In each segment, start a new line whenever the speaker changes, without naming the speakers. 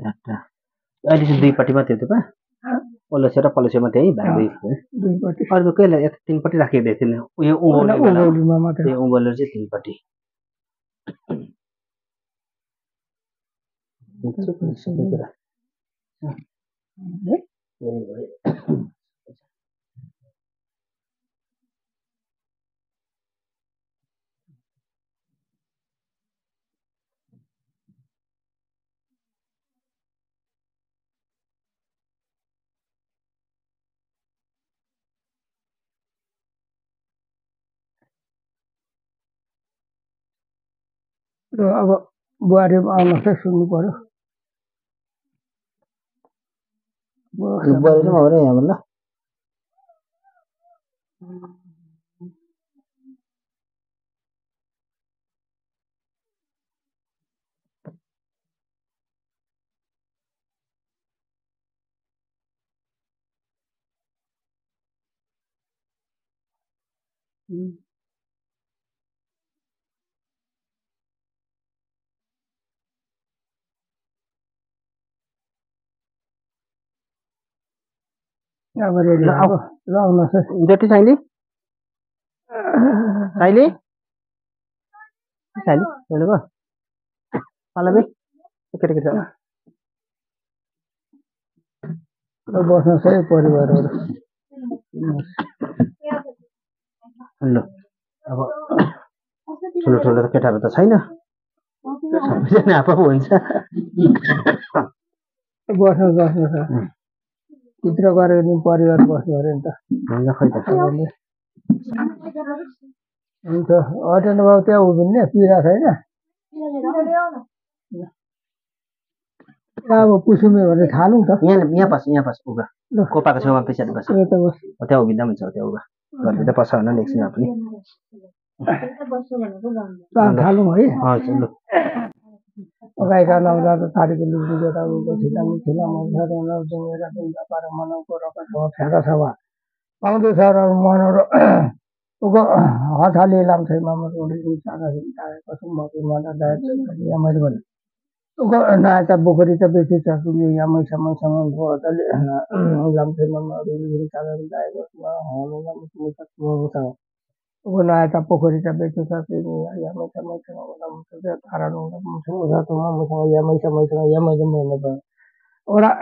अहिले चाहिँ दुईपट्टि मात्रै हो। तपाईँ ओलसे र पलसे मात्रै है। भाइ
दुईपट्टि।
अर्को कहिले यता तिनपट्टि राखेको थिएन उयो उँभौलीमा
मात्रै।
चाहिँ तिनपट्टि।
र अब बुहारी आउनु चाहिँ सुन्नु पर्यो यो बुहारी नै हो
र यहाँबाट ल अब
ल आउनुहोस्
जेठी साइली साइली साइली हेलो भयो। पल्लवी केटा केटा
बस्नुहोस् है परिवारहरू।
ल। अब ठुलो ठुलो त केटाहरू त छैन। सबैजना आफू हुन्छ।
बस्नुहोस् बस्नुहोस् छ भित्र गएर नि परिवार बस्नु अरे नि त।
हुन्छ खै त
तपाईँले हुन्छ अटेन बाबु त्यहाँ उभिन्ने पिरा छैन अब पुसुमे भने थालौँ त।
यहाँ यहाँ बस यहाँ बस उगा।
ल।
कोपाको छेउमा पछाडि बस।
त्यहाँ
उभिँदा पनि हुन्छ त्यहाँ उगा।
घरभित्र
पस्छ होला एकछिन पनि।
थालौँ है।
हजुर
ఒకైకాలంలో తాడిపిల్లి దిగేటప్పుడు ఖచ్చితంగా చిన్న మధ్యాహ్నంలో దొంగ పరమనం కొరకు ఫెరసవ మనకు సార్ మనోడు ఒక హఠాలు ఇలా మమ్మల్ని ఉండి చాలా కోసం మాకు మాట డైరెక్ట్ বলে ఒక না একটা বকরিটা বেশি চাকরি আমি সময় সময় ঘোরাতে লাম সেই মামা চাকরি 원하다 포거리자 베트사스 야마 참마 참마 원함 서자 다라노 무슨무사 도마 무사 야마 참마 참마 야마 참마 야마 오라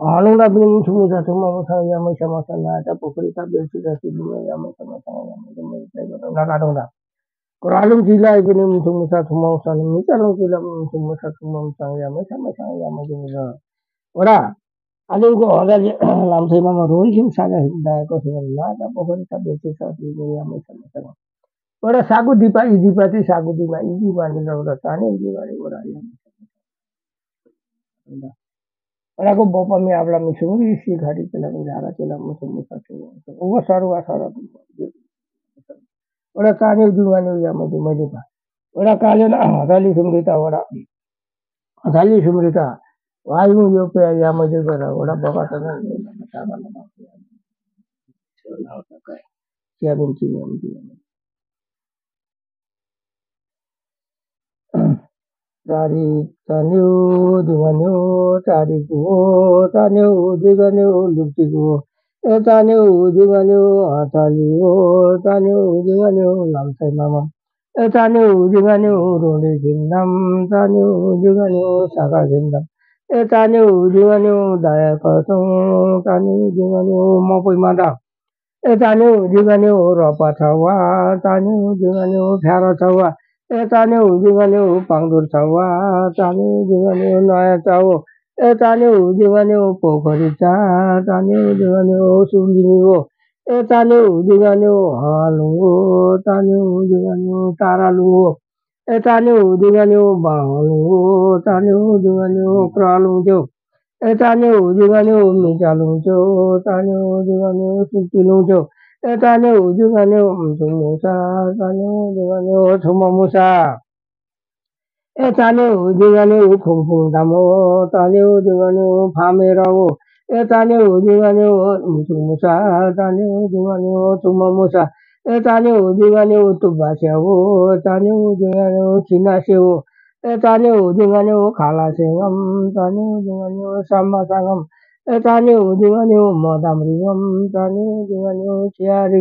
아노라 비니 무슨무사 도마 무사 야마 참마 참마 다 포거리자 베트사스 야마 참마 참마 야마 참마 나가동다. 그라름 질라 이거니 무슨무사 도마 무사 미자로 질라 무슨무사 도마 무사 야마 참마 참마 야마 참마 오라 dipa i dipa ti sagu dipa i dipa ni lo ora tani i dipa ni ora ya. Ora ko bopa mi abla mi sungi si घड़ी चला mi jara चला मुझे मुसा tumau. Ugo saru asara tu. एउटा काने जुगाने या मैले मैले पा एउटा काले हताली सुम्रिता एउटा हताली सुम्रिता वायु यो पे या मैले गएर एउटा बगास चिया पनि चिया पनि चारी तान्यो दिवान्यो चारीको तान्यो दिगन्यो लुप्टीको ए तान्यो दिगन्यो हतालियो तान्यो दिगन्यो लाम्साइ मामा ए तान्यो दिगन्यो रोडी झिन्दाम तान्यो दिगन्यो सागा ए नै हुँदै भने हो दायाँ कसो टाने दिने ए मकैमा दाऊ यता नै हुँदी भने हो रपा छावा तानी हुने हो फेरो छाउ यता नै हुँदै भने हो पाङ्गुर छाउने दिने हो नयाँ चाव यता नै हुँदै हो पोखरी हो हो हो हो ẹ̀ta ni òdiwọ̀n ni ó bà wọ́n lówó ẹ̀ta ni òdiwọ̀n ni ó kúra lóúnjẹ́ o ẹ̀ta ni òdiwọ̀n ni ó mìjà lóúnjẹ́ o ẹ̀ta ni òdiwọ̀n ni ó ṣìkì lóúnjẹ́ o ẹ̀ta ni. 哎，咋念？我念啊，我读八十五。咋念？我念啊，我听那些。哎，咋念？我念啊，我考那些。哎，咋念？我念啊，我三八三。哎，咋念？我念啊，我么三五。哎，咋念？我念啊，我七二零。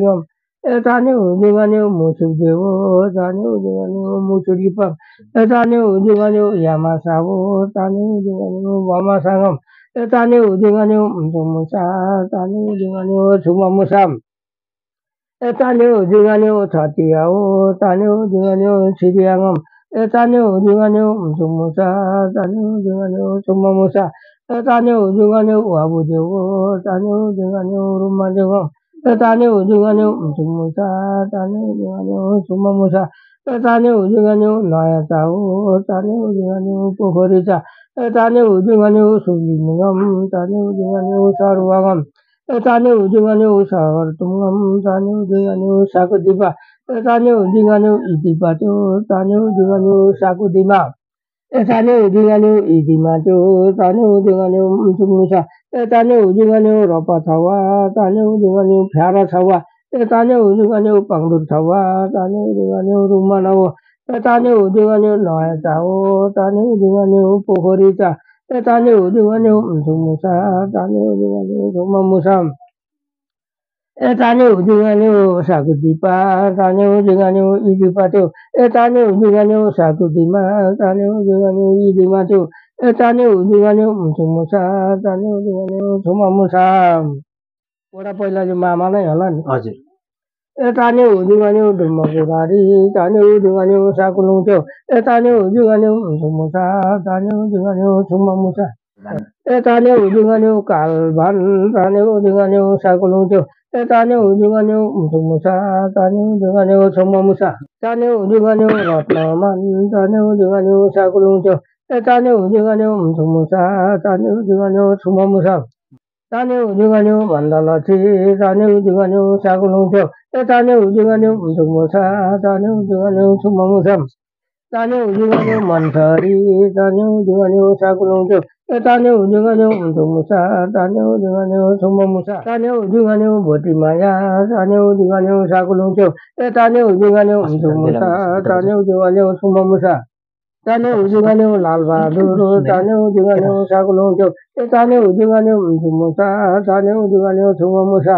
哎，咋念？我念啊，我么十六。哎，咋念？我念啊，我么十六八。哎，咋念？我念啊，我亚马三五。哎，咋念？我念啊，我宝马三五。哎，咋念？我念啊，我么么三。哎，咋念？我念啊，我么么三。 에따뇨 징하뇨 자띠야오 따뇨 징하뇨 시리양엄 에따뇨 징하뇨 음성무사. 따뇨 징하뇨 종마무사. 에따뇨 징하뇨 와부지오. 따뇨 징하뇨 룸마지오. 에따뇨 징하뇨 음성무사. 따뇨 징하뇨 종마무사. 에따뇨 징하뇨 나야자오. 따뇨 징하뇨 보거리자. 에따뇨 징하뇨 수비무엄 따뇨 징하뇨 사루왕엄 Etane udingane òòṣà ọ̀rọ̀ tó ń mú Tani udingane òòṣà Kudiba Etane udingane idibate Tani udingane òòṣà Kudiba Etane udingane idimate Tani udingane Musa Etane udingane ropa thawa Tani udingane phara thawa Etane udingane pangdur thawa Tani udingane rumanawa Etane udingane noya thawa Tani udingane pohori Tani ò ní wọ́n ní òǹtún Musa, tani ò ní wọ́n ní òǹtún mọ́ Musa. Tani ò ní wọ́n ní o ṣàkùdìpá, tani ò ní wọ́n ní o ìdí pàtó. Tani ò ní wọ́n ní o ṣàkùdìmá, tani ò ní wọ́n ní o ìdí pàtó. Tani ò ní wọ́n ní òǹtún Musa, tani ò ní wọ́n ní òǹtún mọ́ Musa. Vada पहिलाले मामा नै होला नि
हजुर
အဲတာနေဦးဒီကနေဦးဒုမကိုဒါဒီတာနေဦးဒီကနေဦးစာကလုံးကျောအဲတာနေဦးဒီကနေဦးဒုမစာတာနေဦးဒီကနေဦးဒုမမစာအဲတာနေဦးဒီကနေဦးကာလဘန်တာနေဦးဒီကနေဦးစာကလုံးကျောအဲတာနေဦးဒီကနေဦးဒုမစာတာနေဦးဒီကနေဦးဒုမမစာတာနေဦးဒီကနေဦးရတနာမန်တာနေဦးဒီကနေဦးစာကလုံးကျောအဲတာနေဦးဒီကနေဦးဒုမစာတာနေဦးဒီကနေဦးဒုမမစာတာနေဦးဒီကနေဦးဗန္ဒလာချီတာနေဦးဒီကနေဦးစာကလုံးကျော ta nếu dương anh nếu dùng một sa ta nếu dương anh nếu chung mong sam ta nếu dương anh nếu mòn thở đi ta nếu dương anh nếu sa cũng lông được ta nếu dương anh nếu dùng một sa ta nếu dương anh nếu chung mong sa ta nếu dương anh nếu bồ tì mà ya ta nếu dương anh nếu sa cũng lông được ta nếu dương anh nếu dùng một sa ta nếu dương anh nếu chung mong sa anh उजुगान्यो लाल बहादुर ताने ta सागुलो ताने anh झुमुसा ताने उजुगान्यो छुममुसा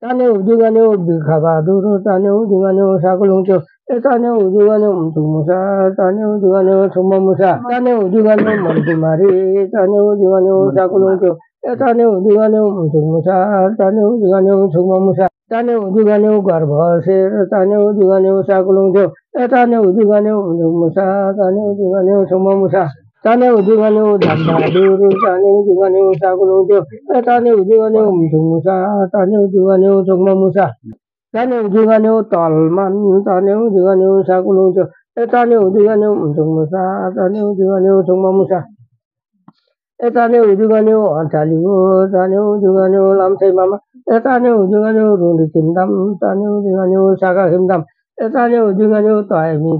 딴에 우주간에 가바두로 딴에 우주간에 사골롱초 딴에 우주간에 엄두무사 딴에 우주간에 소모무사 딴에 우주간에 멈두마리 딴에 우주간에 사골롱초 딴에 우주간에 엄두무사 딴에 우주간에 소모무사 딴에 우주간에 가르바세 딴에 우주간에 사골롱초 딴에 우주간에 엄두무사 딴에 우주간에 소모무사 자네 어디 가냐고 남자들을 자네 어디 가냐고 자고는 저 자네 어디 가냐고 무사 자네 어디 가냐고 정말 무사 자네 어디 가냐고 딸만 자네 어디 가냐고 자고는 저 자네 어디 가냐고 엄청 무사 자네 어디 가냐고 정말 무사 자네 어디 가냐고 안 잘리고 자네 어디 가냐고 남태마마 자네 어디 가냐고 론디 진담 자네 어디 가냐고 사가 힘담 诶大娘我今晚就要打一宿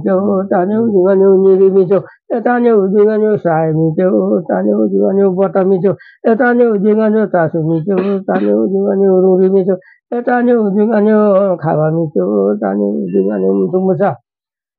大娘我今晚就要尿一宿诶大娘我今晚就要杀一宿大娘我今晚就要把他灭掉诶大娘我今晚就要杀死你诶大娘我今晚就要入土为民诶大娘我今晚就要开炮打你诶大娘你怎么着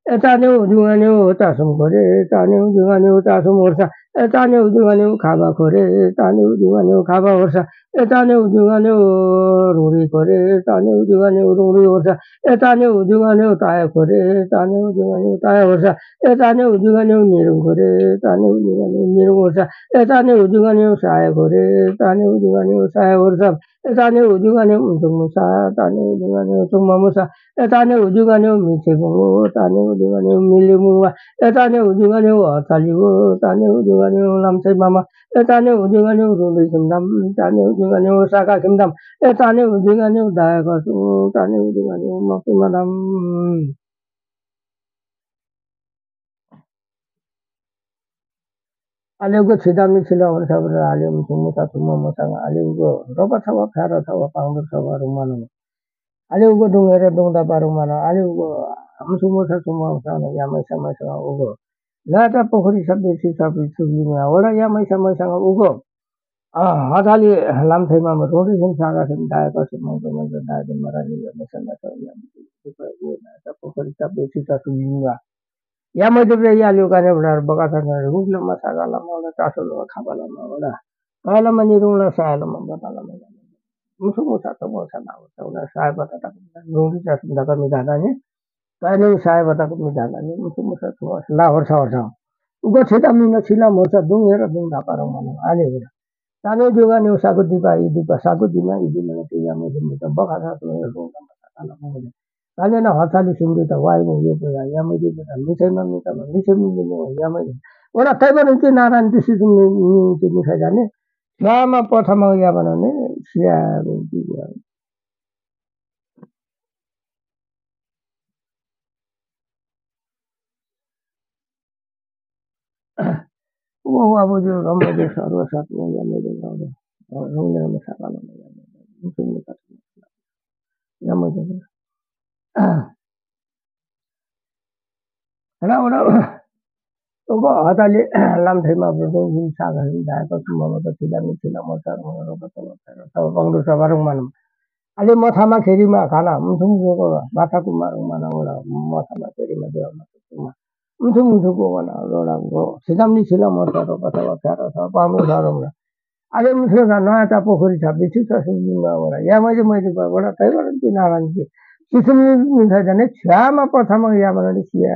诶大娘你今晚就要打死我的人大娘就要打死我的人 애단에 우중하네 가바 거래 애단에 우중하네 가바 오사 애단에 우중하네 로리 거래 애단에 우중하네 로리 오사 애단에 우중하네 다야 거래 애단에 우중하네 다야 오사 애단에 우중하네 니름 거래 애단에 우중하네 니름 오사 애단에 우중하네 사야 거래 애단에 우중하네 사야 오사 애단에 우중하네 운동무사 애단에 우중하네 종마무사 애단에 우중하네 미체봉 애단에 우중하네 밀리무와 애단에 우중하네 와탈리고 애단에 우중하네 우중하뇨 남세마마 에타뇨 우중하뇨 루리심담 에타뇨 우중하뇨 사가심담 에타뇨 우중하뇨 다야가수 에타뇨 우중하뇨 마시마담 알려고 지담이 지나고 사브를 알려면 중무사 중무무상 알려고 로바타와 페라타와 방들타와 루마는 알려고 동해라 동다바루마나 알려고 암수무사 중무무상 야마사마사 오고 라다 포크리 삽베시 사비 수기냐 오라 야마 샤마 샤가 우고. 아 하달리 람 테마 뭐 로리 좀 사가 좀 다이 버스 뭐 먼저 다이 좀 말아니 뭐 산다 소리야 라다 포크리 삽베시 사수기냐 야마 저브레 야료 가네 브라. 버가 산다 루글 마 사가 람 오라 타솔로 카발라. 마 오라 알람 니 루라 사알람 마 발람 무슨 거 사도 뭐 사나. 오라. 사이바다 다 루글 자스 다가 미 다.다니 काय नाही साहेब आता मी झाला नाही दहा वर्षा वर्षा उगा शेता मी नशिला मोर्चा दुंग हेर दुंग दापार म्हणून आले बरं ताने जोगा नेऊ सागू दिपा ई दिपा सागू दिमा यी दिमा ने तेया मे दिमा त बखा सा तो हेर दुंग दापार त वाइ ने यो पेगा या मे दिमा मिसे ना मी या मे ओरा तै बन के नारायण दिसि नि नि नि जाने लामा पथमा या बनाउने सिया বহুবাবুজু রম্যজে সর্বসত্ত্ব জন্মজে গৌর রম্য রম্য সকাল र अब हताले लामथैमा जुन सागहरू दाएको ममा त थिला मिथिला मचार बङ्गलो सभा रुङमान अलि मथामा खेरीमा खाना मुसुङ जोको बाटाको मारुङमानाबाट मथामा खेरीमा देवमा ಮುಸುಗು ಮನ ನೋಡಂಗು ಸಿದಮ್ನಿ ಸಿಲ ಮಾತಾಡೋ ಅಥವಾ ಕ್ಯಾರೋ ಪಾಮು ಸಾರಮ್ನ ಅದೇ ಮುಸುಗ ನಾಟ ಪೋಖರಿ ಚಾಪಿ ಚಿತ್ರ ಸುಮ್ಮನೆ ಯಾ ಮೈದು ಮೈದು ಬಡ ಕೈಗಳಂತಿ ನಾರಂತಿ ಸುಸುಮ್ನಿ ಜನ ಶ್ಯಾಮ ಪ್ರಥಮ ಯಾ ಮನಡಿ ಸಿಯಾ